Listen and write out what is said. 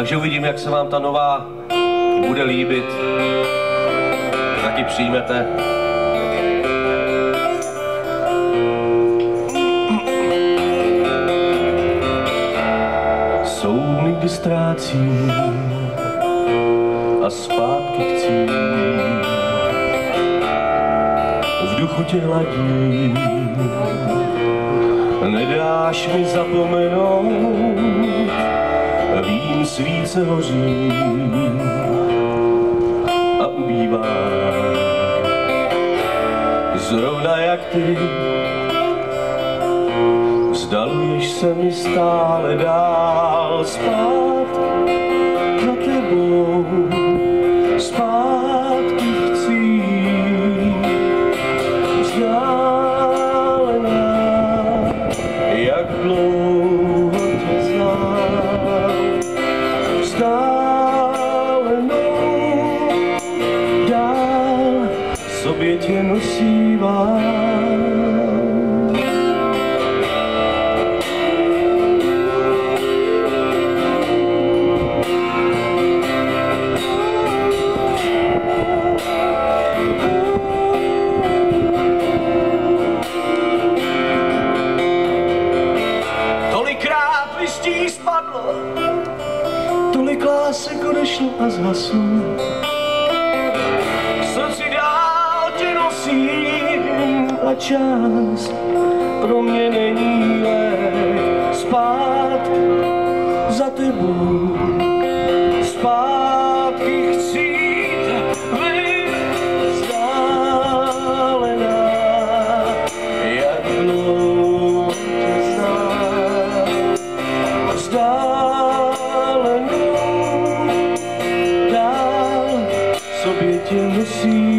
Takže uvidím, jak se vám ta nová bude líbit. Taky přijmete. Jsou dny, kdy ztrácím a zpátky chci. V duchu tě hladím, nedáš mi zapomenout, vím, svíce hoří a ubývá. Zrovna jak ty, vzdaluješ se mi stále dál spát za tebou, sobě tě nosívám. Spadlo, tolik lásek odešlo a zhaslo. Čas. Pro mě není lék. Zpátky za tebou, zpátky jak dál sobě tě nosím.